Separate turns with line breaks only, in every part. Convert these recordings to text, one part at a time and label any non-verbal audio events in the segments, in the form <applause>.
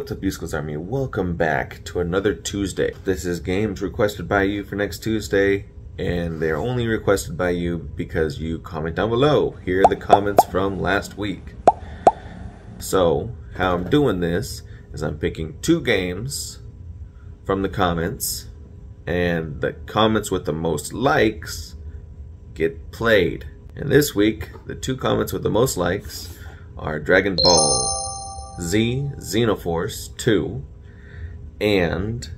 What's up, U-Skillz Army? Welcome back to another Tuesday. This is games requested by you for next Tuesday, and they're only requested by you because you comment down below. Here are the comments from last week. So, how I'm doing this is I'm picking two games from the comments, and the comments with the most likes get played. And this week, the two comments with the most likes are Dragon Ball Z Xenoverse 2 and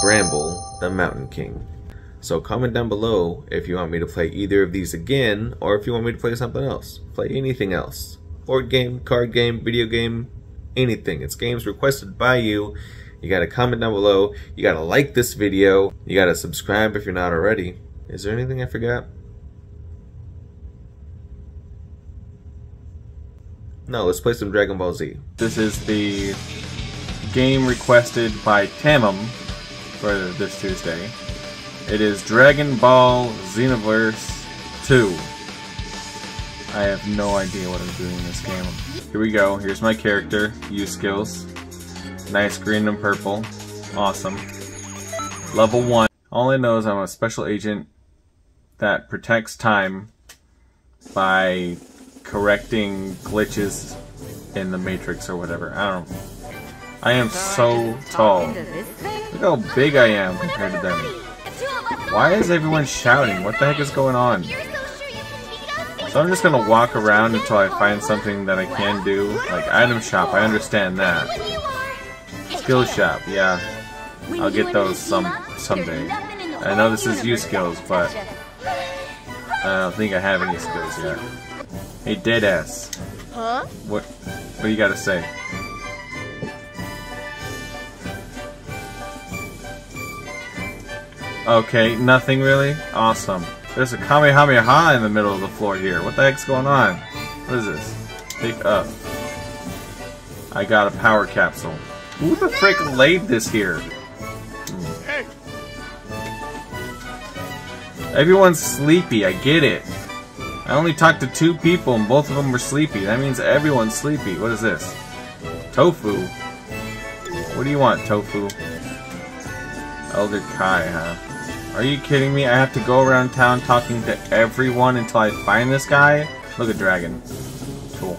Bramble the Mountain King. So comment down below if you want me to play either of these again or if you want me to play something else. Play anything else. Board game, card game, video game, anything. It's games requested by you. You gotta comment down below. You gotta like this video. You gotta subscribe if you're not already. Is there anything I forgot? No, let's play some Dragon Ball Z.
This is the game requested by Tamum for this Tuesday. It is Dragon Ball Xenoverse 2. I have no idea what I'm doing in this game. Here we go. Here's my character. U-Skillz. Nice green and purple. Awesome. Level 1. All I know is I'm a special agent that protects time by correcting glitches in the Matrix or whatever. I don't know. I am so tall. Look how big I am compared to them. Why is everyone shouting? What the heck is going on? So I'm just gonna walk around until I find something that I can do. Like item shop, I understand that. Skill shop, yeah. I'll get those some someday. I know this is U-Skillz, but I don't think I have any skills yet. Hey, deadass.
Huh?
What? What do you gotta say? Okay, nothing really? Awesome. There's a Kamehameha in the middle of the floor here. What the heck's going on? What is this? Pick up. I got a power capsule. Who the frick laid this here? Everyone's sleepy, I get it. I only talked to two people and both of them were sleepy. That means everyone's sleepy. What is this? Tofu? What do you want, Tofu? Elder Kai, huh? Are you kidding me? I have to go around town talking to everyone until I find this guy? Look at Dragon. Cool.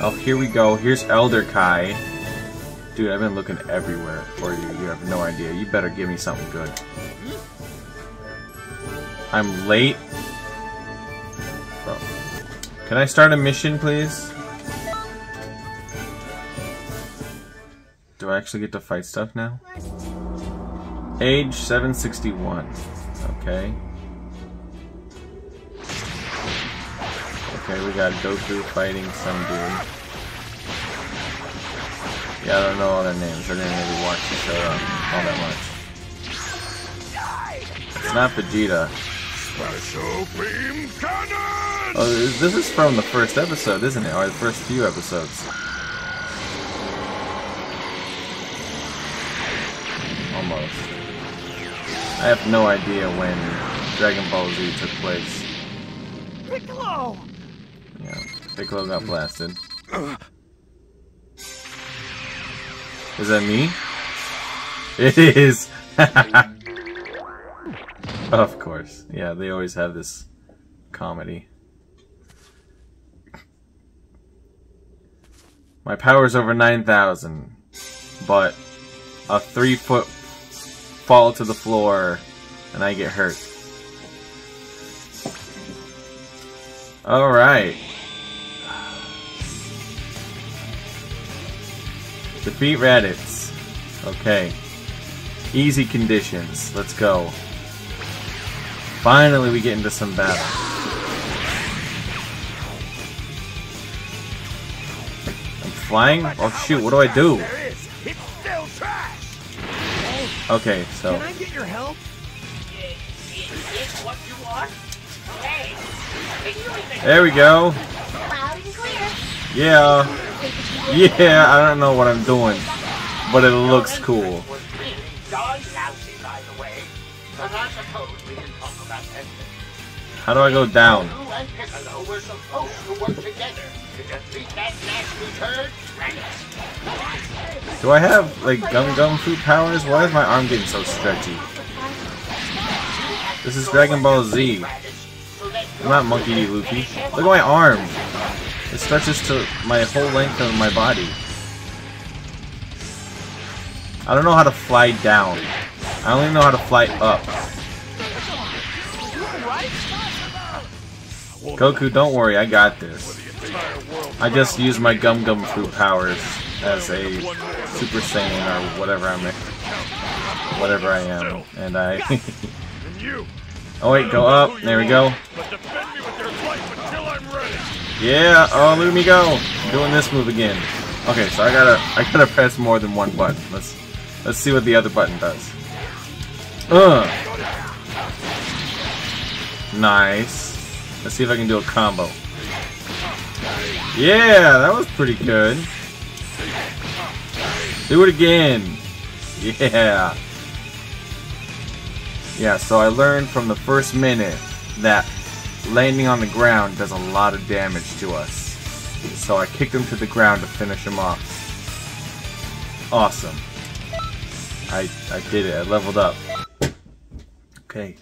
Oh, here we go. Here's Elder Kai. Dude, I've been looking everywhere for you. You have no idea. You better give me something good. I'm late. Can I start a mission, please? Do I actually get to fight stuff now? Age 761. Okay. Okay, we got Goku fighting some dude. Yeah, I don't know all their names. I didn't really watch the show all that much. It's not Vegeta.
Special beam cannon!
Oh, this is from the first episode, isn't it? Or the first few episodes. Almost. I have no idea when Dragon Ball Z took place.
Piccolo!
Yeah, Piccolo got blasted. Is that me? <laughs> It is! <laughs> <laughs> of course. Yeah, they always have this comedy. My power's over 9,000, but a three foot fall to the floor and I get hurt. Alright. Defeat Raditz. Okay. Easy conditions. Let's go. Finally we get into some battle. I'm flying? Oh shoot, what do I do?
There is. It's still trash.
Okay, so
Can I get your help?
what you want? Hey,
there we go.
Loud and clear.
Yeah. Yeah, I don't know what I'm doing, but it looks cool. How do I go down? Do I have like gum gum fruit powers? Why is my arm getting so stretchy? This is Dragon Ball Z. I'm not Monkey D. Luffy. Look at my arm. It stretches to my whole length of my body. I don't know how to fly down. I only know how to fly up. Goku, don't worry, I got this. I just use my Gum Gum Fruit powers as a Super Saiyan or whatever I'm, whatever I am, and I. <laughs> Oh wait, go up. There we go. Yeah. Oh, me go. I'm doing this move again. Okay, so I gotta, I gotta press more than one button. Let's, let's see what the other button does. Ugh. Nice. Let's see if I can do a combo. Yeah, that was pretty good. Do it again. Yeah. Yeah, so I learned from the first minute that landing on the ground does a lot of damage to us. So I kicked him to the ground to finish him off. Awesome. I I did it. I leveled up. Okay.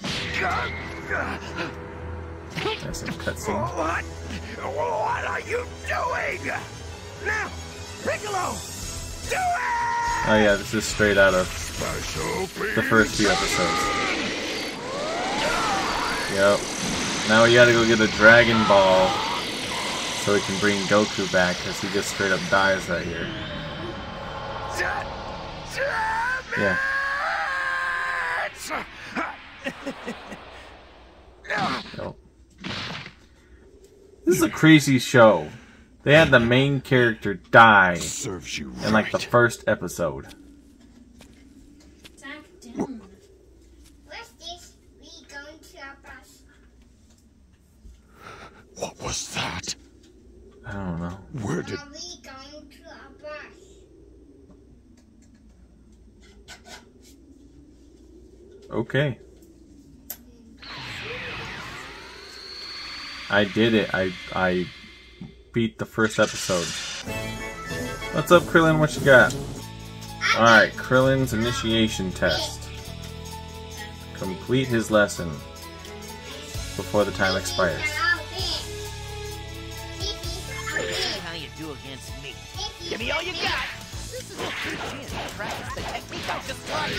That's some cutscene.
What? What are you doing? Now, Piccolo, do it!
Oh yeah, this is straight out of the first few episodes. Yep. Now we gotta go get a Dragon Ball so we can bring Goku back because he just straight up dies right here. Yeah. Yep. This is a crazy show. They had the main character die
Serves you
in like the first episode.
Back down. What's this? We going to a bus?
What was that?
I don't know.
Where did...
Are we going to a bus?
Okay. I did it. I I beat the first episode. What's up, Krillin? What you got? Alright, Krillin's initiation test. Complete his lesson before the time expires.
How you do against me. Give me all you got. This is a good chance to practice the technique I just taught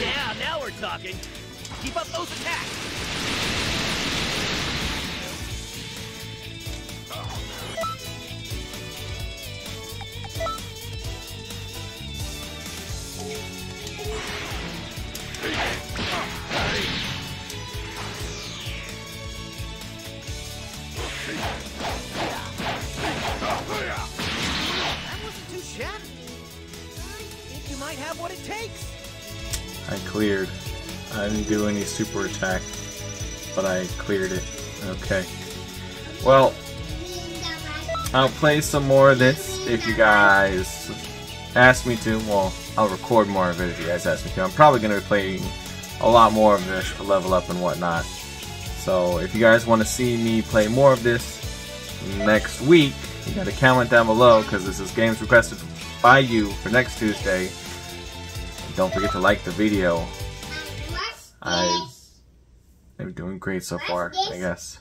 Yeah, now we're talking. Keep up those attacks. Might have what it takes.
I cleared. I didn't do any super attack, but I cleared it. Okay. Well, I'll play some more of this if you guys ask me to. Well, I'll record more of it if you guys ask me to. I'm probably going to be playing a lot more of this level up and whatnot. So if you guys want to see me play more of this next week, you got to comment down below because this is games requested by you for next Tuesday. And don't forget to like the video. I am doing great so far, I guess.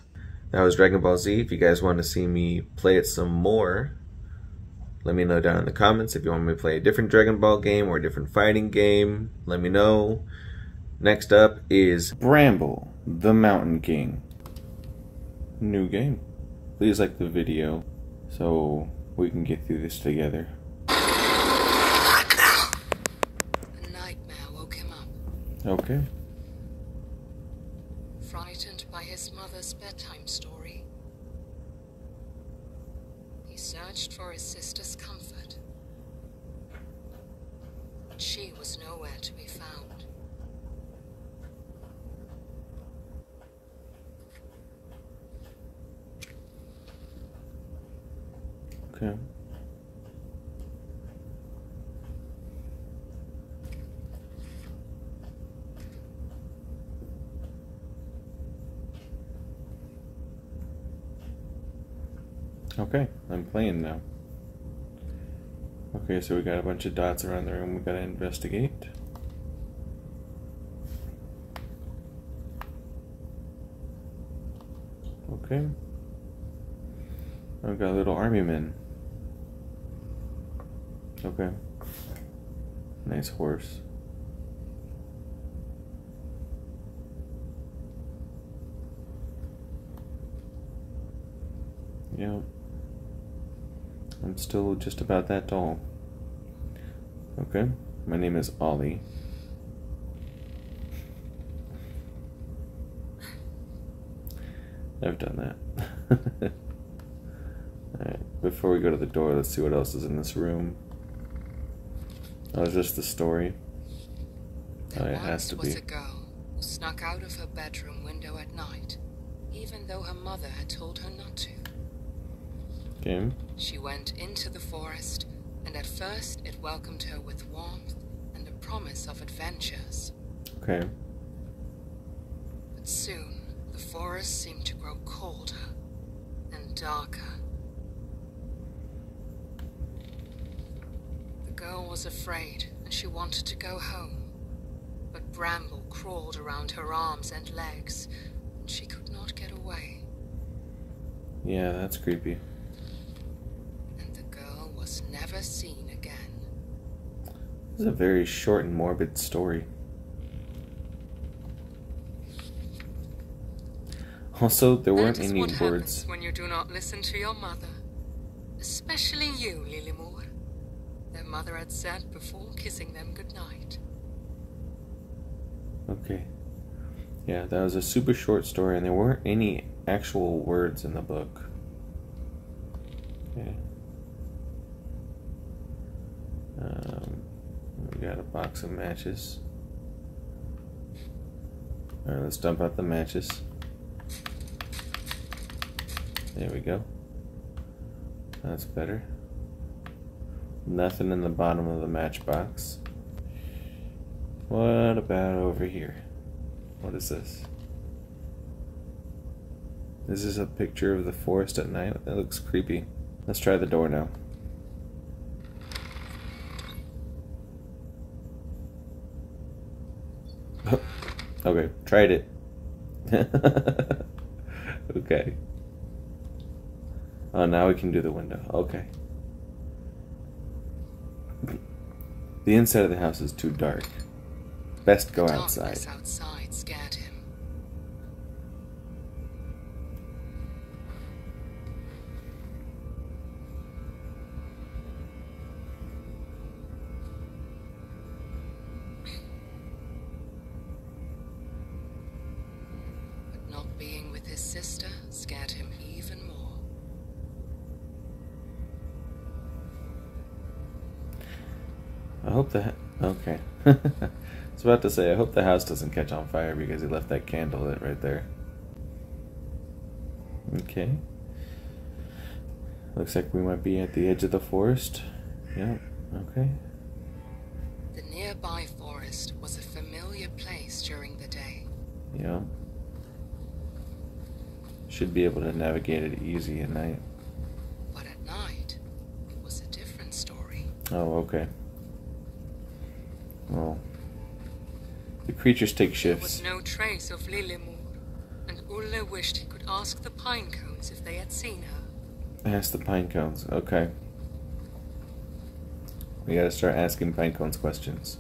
That was Dragon Ball Z. If you guys want to see me play it some more, let me know down in the comments. If you want me to play a different Dragon Ball game or a different fighting game, let me know. Next up is Bramble, the Mountain King. New game. Please like the video so we can get through this together.
A nightmare woke him up,
Okay.
frightened by his mother's bedtime story. He searched for his sister's comfort, but she was nowhere to be found.
Okay. Playing now. Okay, so we got a bunch of dots around the room we gotta investigate. Okay. I've got a little army men. Okay. Nice horse. Yeah. I'm still just about that tall. Okay. My name is Olle. I've done that. <laughs> Alright, before we go to the door, let's see what else is in this room. Oh, is this the story? Oh, it has to
was
be.
a girl who snuck out of her bedroom window at night, even though her mother had told her not to.
Game?
She went into the forest, and at first it welcomed her with warmth and the promise of adventures.
Okay.
But soon, the forest seemed to grow colder and darker. The girl was afraid, and she wanted to go home. But bramble crawled around her arms and legs, and she could not get away.
Yeah, that's creepy.
Was never seen again.
This is a very short and morbid story. Also, there weren't
that
any
what
words.
when you do not listen to your mother. Especially you, Lillemor. Their mother had said before kissing them goodnight.
Okay. Yeah, that was a super short story, and there weren't any actual words in the book. Okay. Got a box of matches. Alright, let's dump out the matches. There we go. That's better. Nothing in the bottom of the matchbox. What about over here? What is this? This is a picture of the forest at night. That looks creepy. Let's try the door now. Okay, tried it. <laughs> okay. Oh, now we can do the window. Okay. The inside of the house is too dark. Best go outside.
Outside sister scared him even more.
I hope that. okay. <laughs> I was about to say I hope the house doesn't catch on fire because he left that candle lit right there. Okay. Looks like we might be at the edge of the forest. Yep. Okay.
The nearby forest was a familiar place during the day.
Yeah. Should be able to navigate it easy at night.
But at night, it was a different story.
Oh, okay. Well, the creatures take shifts.
There was no trace of Lillemor, and Olle wished he could ask the pine cones if they had seen her.
Ask the pine cones. Okay. We gotta start asking pine cones questions.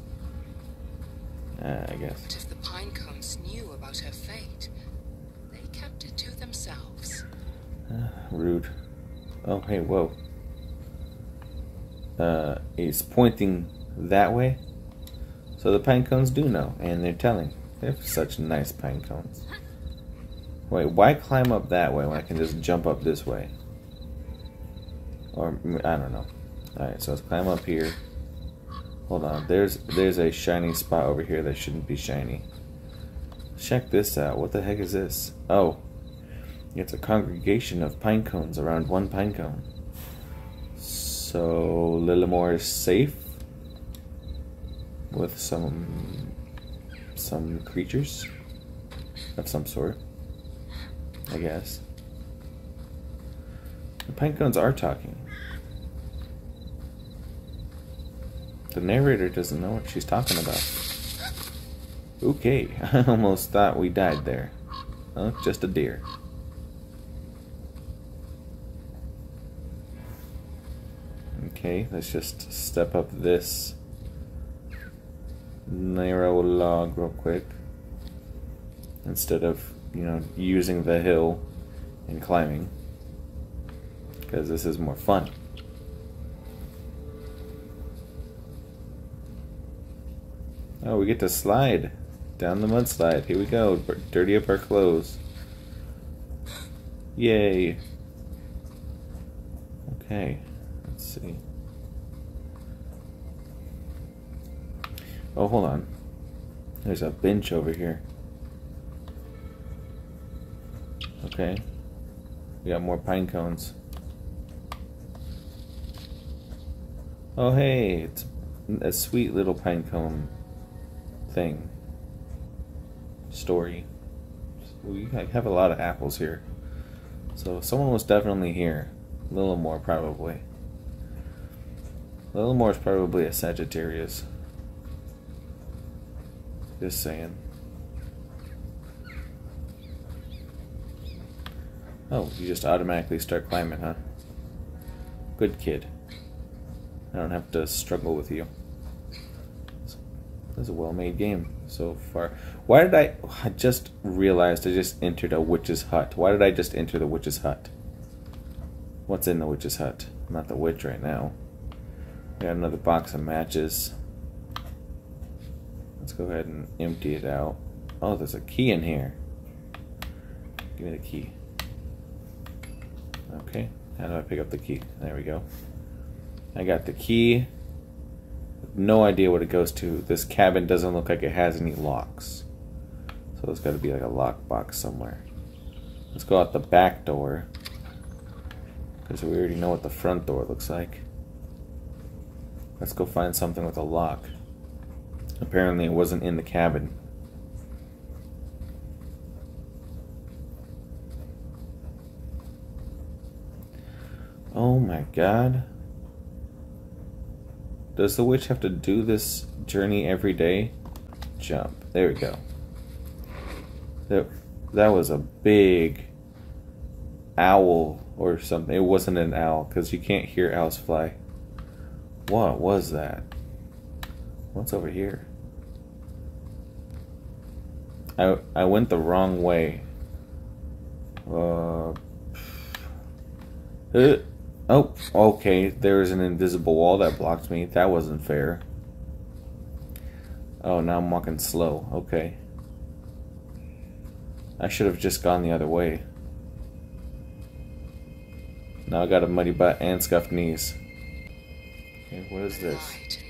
Uh, I guess.
But if the pine cones knew about her fate, <sighs>
Rude. Oh, hey, whoa. Uh, he's pointing that way. So the pine cones do know, and they're telling. They're such nice pine cones. Wait, why climb up that way when I can just jump up this way? Or, I don't know. Alright, so let's climb up here. Hold on, there's there's a shiny spot over here that shouldn't be shiny. Check this out. What the heck is this? Oh, it's a congregation of pine cones around one pine cone. So Lillemor is safe with some some creatures of some sort. I guess. The pine cones are talking. The narrator doesn't know what she's talking about. Okay, <laughs> I almost thought we died there. Oh, just a deer. Okay, let's just step up this narrow log real quick. Instead of, you know, using the hill and climbing. Because this is more fun. Oh, we get to slide down the mudslide. Here we go. Dirty up our clothes. Yay. Okay. Let's see. Oh, hold on. There's a bench over here. Okay. We got more pine cones. Oh, hey, it's a sweet little pine cone thing. Story. We have a lot of apples here. So someone was definitely here. A little more, probably. A little more is probably a Sagittarius. Just saying. Oh, you just automatically start climbing, huh? Good kid. I don't have to struggle with you. This is a well-made game so far. Why did I... I just realized I just entered a witch's hut. Why did I just enter the witch's hut? What's in the witch's hut? I'm not the witch right now. We got another box of matches. Let's go ahead and empty it out. Oh, there's a key in here. Give me the key. Okay, how do I pick up the key? There we go. I got the key. No idea what it goes to. This cabin doesn't look like it has any locks. So there's got to be like a lock box somewhere. Let's go out the back door. Because we already know what the front door looks like. Let's go find something with a lock. Apparently it wasn't in the cabin. Oh my god. Does the witch have to do this journey every day? Jump. There we go. That, that was a big owl or something. It wasn't an owl because you can't hear owls fly. What was that? What's over here? I I went the wrong way. Uh, uh, oh, okay. There's an invisible wall that blocked me. That wasn't fair. Oh, now I'm walking slow. Okay. I should have just gone the other way. Now I got a muddy butt and scuffed knees. Okay, what is this?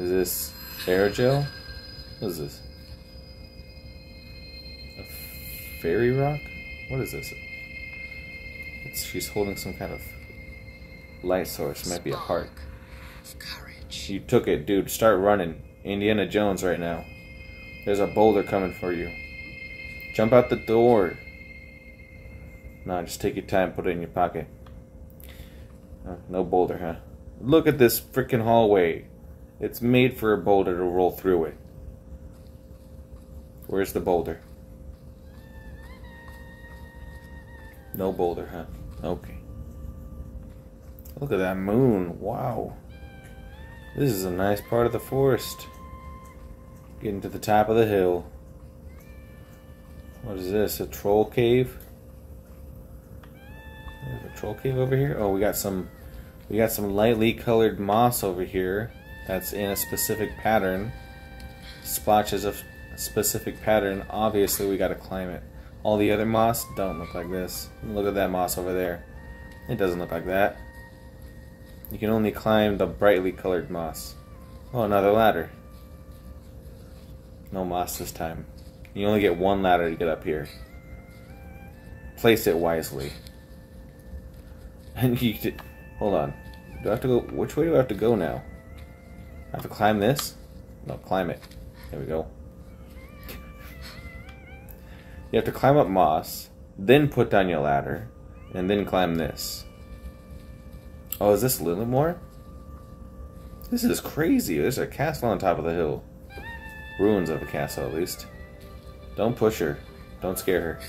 Is this aerogel? What is this? A fairy rock? What is this? It's, she's holding some kind of light source. Might be a heart. You took it, dude. Start running. Indiana Jones right now. There's a boulder coming for you. Jump out the door. Nah, just take your time, put it in your pocket. Uh, no boulder, huh? Look at this freaking hallway. It's made for a boulder to roll through it. Where's the boulder? No boulder, huh? Okay. Look at that moon. Wow. This is a nice part of the forest. Getting to the top of the hill. What is this? A troll cave? There's a troll cave over here. Oh, we got some we got some lightly colored moss over here that's in a specific pattern. Splotches of specific pattern. Obviously, we got to climb it. All the other moss don't look like this. Look at that moss over there. It doesn't look like that. You can only climb the brightly colored moss. Oh, another ladder. No moss this time. You only get one ladder to get up here. place it wisely. <laughs> And you hold on. Do I have to go? Which way do I have to go now? I have to climb this? No, climb it. There we go. You have to climb up moss, then put down your ladder, and then climb this. Oh, is this Lillemor? This is crazy. There's a castle on top of the hill. Ruins of a castle, at least. Don't push her. Don't scare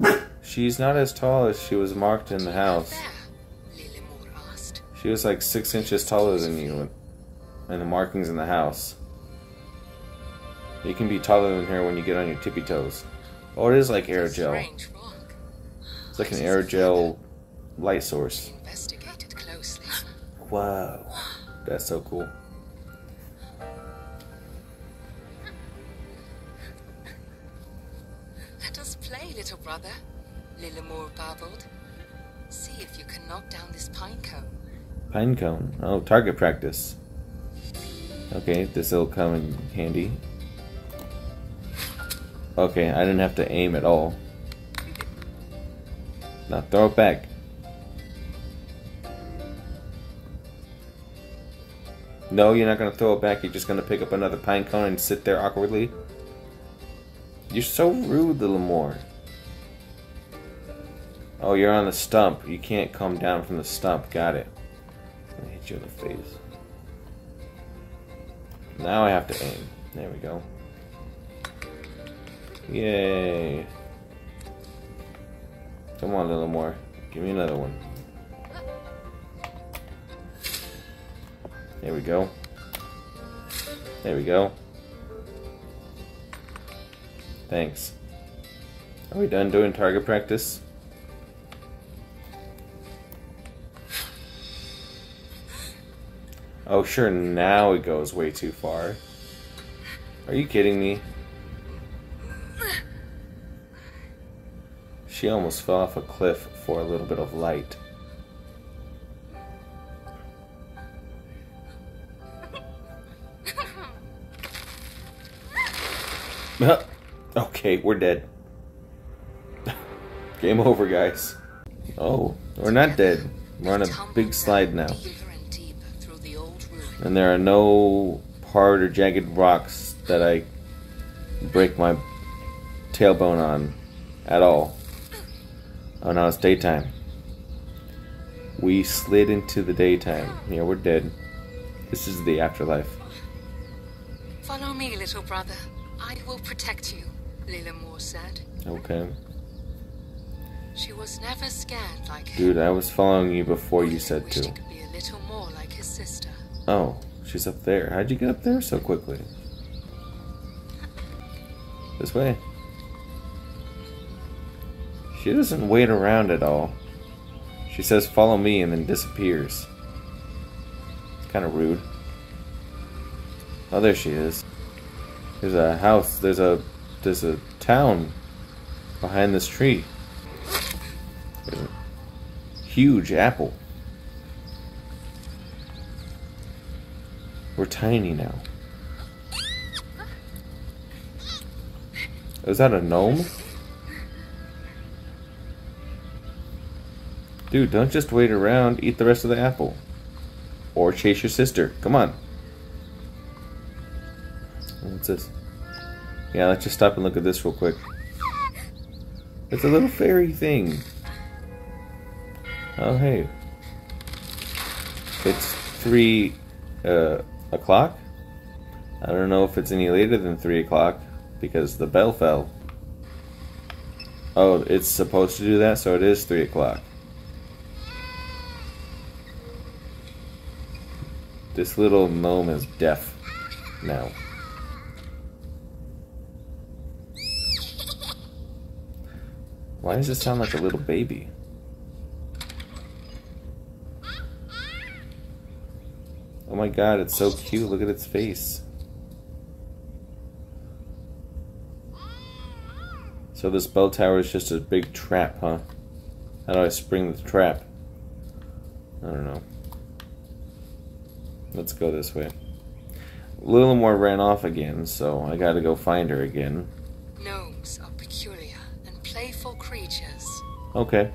her. She's not as tall as she was marked in the house. She was like six inches taller than you in the markings in the house. You can be taller than her when you get on your tippy toes. Oh, it is like aerogel. It's like an aerogel light source.
Investigated closely.
Wow. That's so cool.
Let us play, little brother, Lillemor babbled. See if you can knock down this pine cone.
Pine cone. Oh, target practice. Okay, this will come in handy. Okay, I didn't have to aim at all. Now throw it back. No, you're not gonna throw it back. You're just gonna pick up another pine cone and sit there awkwardly. You're so rude, Lillemor. Oh, you're on the stump. You can't come down from the stump. Got it. Gonna hit you in the face. Now I have to aim. There we go. Yay. Come on, a little more. Give me another one. There we go. There we go. Thanks. Are we done doing target practice? Oh, sure, now it goes way too far. Are you kidding me? She almost fell off a cliff for a little bit of light. <laughs> okay, we're dead. <laughs> Game over, guys. Oh, we're not dead. We're on a big slide now.
And
there are no hard or jagged rocks that I break my tailbone on at all. Oh, no, it's daytime. We slid into the daytime. Yeah, we're dead. This is the afterlife.
Follow me, little brother. I will protect you, Lillemor said.
Okay.
She was never scared like.
Dude, I was following you before you said to.
could be a little more like his sister.
Oh, she's up there. How'd you get up there so quickly? This way. She doesn't wait around at all. She says, follow me, and then disappears. It's kind of rude. Oh, there she is. There's a house. There's a there's a town behind this tree. There's a huge apple. We're tiny now. Is that a gnome? Dude, don't just wait around. Eat the rest of the apple. Or chase your sister. Come on. What's this? Yeah, let's just stop and look at this real quick. It's a little fairy thing. Oh, hey. It's three uh, o'clock. I don't know if it's any later than three o'clock because the bell fell. Oh, it's supposed to do that, so it is three o'clock. This little gnome is deaf now. Why does it sound like a little baby? Oh my god, it's so cute. Look at its face. So this bell tower is just a big trap, huh? How do I spring the trap? I don't know. Let's go this way. Lillemor ran off again, so I gotta go find her again.
Gnomes are peculiar and playful creatures.
Okay.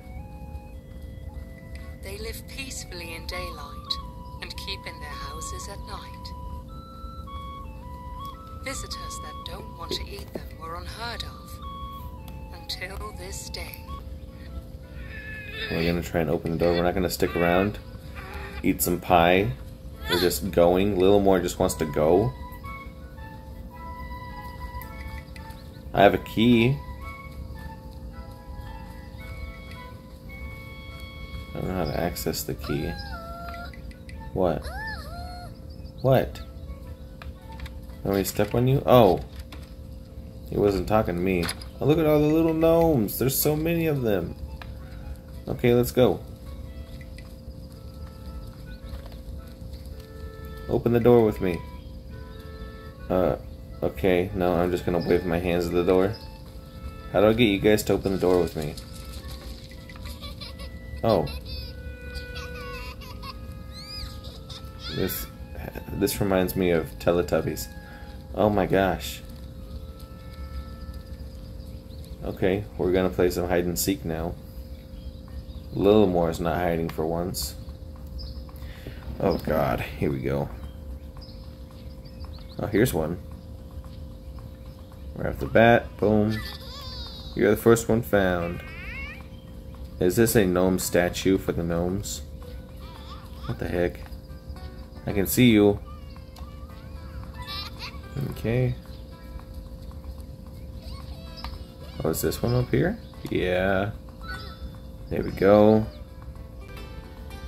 They live at night. Visitors that don't want to eat them were unheard of until this day.
We're gonna try and open the door. We're not gonna stick around, eat some pie. We're just going. Lillemor just wants to go. I have a key. I don't know how to access the key. What? What? Let me step on you? Oh. He wasn't talking to me. Oh, look at all the little gnomes. There's so many of them. Okay, let's go. Open the door with me. Uh, okay. No, I'm just gonna wave my hands at the door. How do I get you guys to open the door with me? Oh. This, this reminds me of Teletubbies. Oh my gosh. Okay, we're gonna play some hide and seek now. Lillemor is not hiding for once. Oh god, here we go. Oh, here's one. Right off the bat, boom. You're the first one found. Is this a gnome statue for the gnomes? What the heck? I can see you. Okay. Oh, is this one up here? Yeah. There we go.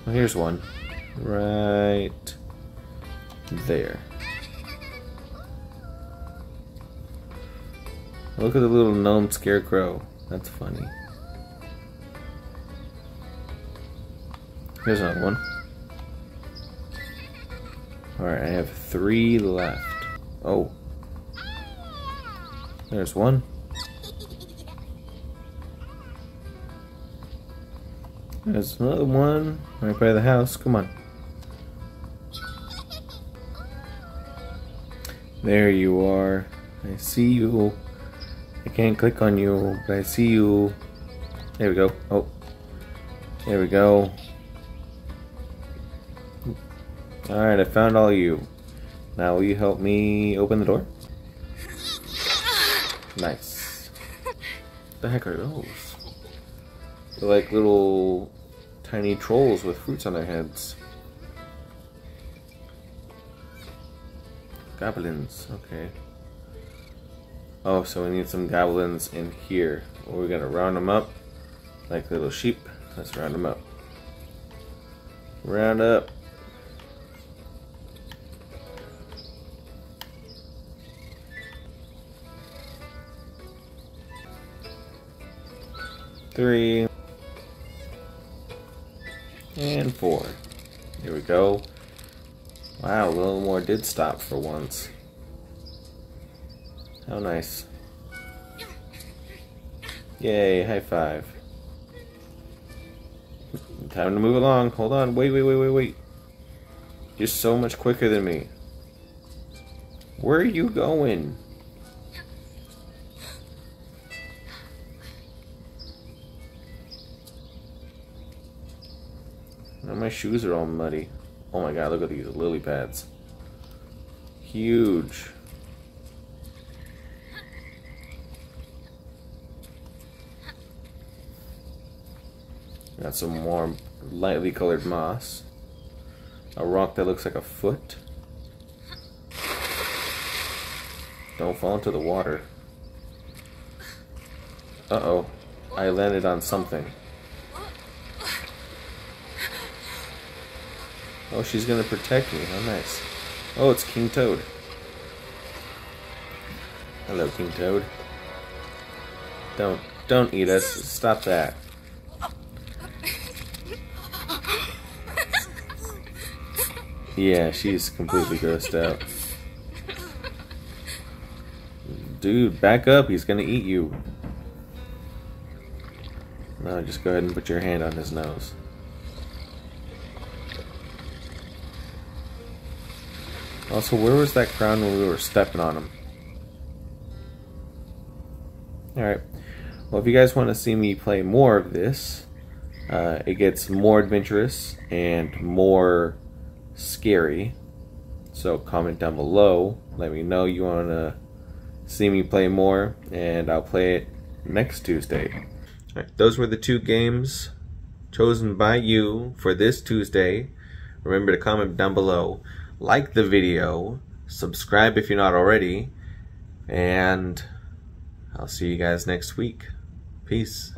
Well, here's one. Right there. Look at the little gnome scarecrow. That's funny. Here's another one. Alright, I have three left. Oh. There's one. There's another one right by the house. Come on. There you are. I see you. I can't click on you, but I see you. There we go. Oh. There we go. Alright, I found all you. Now will you help me open the door? Nice. The heck are those? They're like little tiny trolls with fruits on their heads. Goblins, okay. Oh, so we need some goblins in here. We're gonna round them up like little sheep. Let's round them up. Round up. Three. And four. Here we go. Wow, Lillemor did stop for once. How nice. Yay, high five. Time to move along. Hold on. Wait, wait, wait, wait, wait. You're so much quicker than me. Where are you going? Now my shoes are all muddy. Oh my god, look at these lily pads. Huge. Got some more lightly colored moss. A rock that looks like a foot. Don't fall into the water. Uh-oh. I landed on something. Oh, she's gonna protect me. How nice. Oh, it's King Toad. Hello, King Toad. Don't, don't eat us. Stop that. Yeah, she's completely grossed out. Dude, back up. He's gonna eat you. No, just go ahead and put your hand on his nose. Also, where was that crown when we were stepping on him? Alright. Well, if you guys want to see me play more of this, uh, it gets more adventurous and more scary. So comment down below. Let me know you want to see me play more, and I'll play it next Tuesday. All right, those were the two games chosen by you for this Tuesday. Remember to comment down below, like the video, subscribe if you're not already, and I'll see you guys next week. Peace.